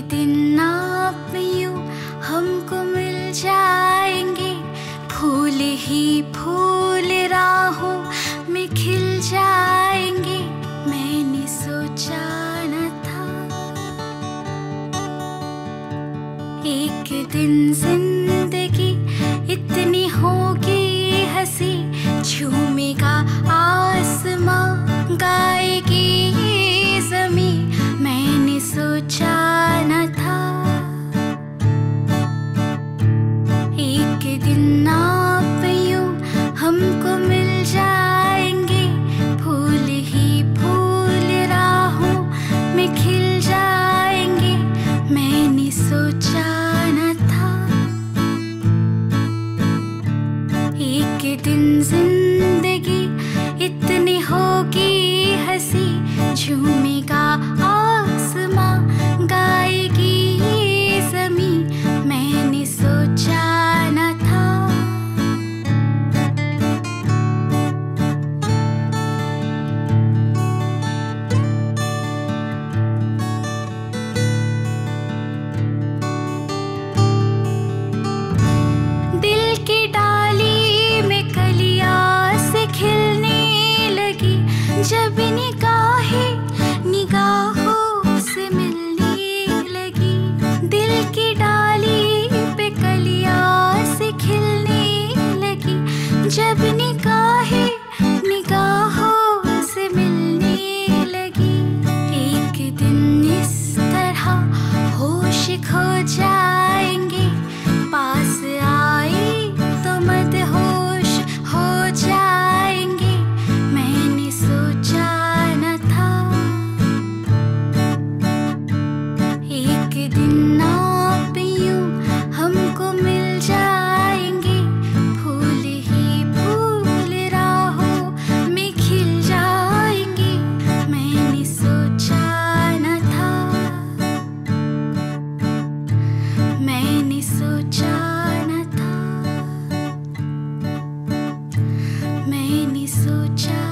दिन आप यू हमको मिल जाएँगे। फूल ही फूल राहों में खिल जाएँगे। मैंने सोचा न था। एक दिन ज़िंदगी एक दिन ज़िंदगी इतनी होगी हँसी झूमेगा शबनी soon.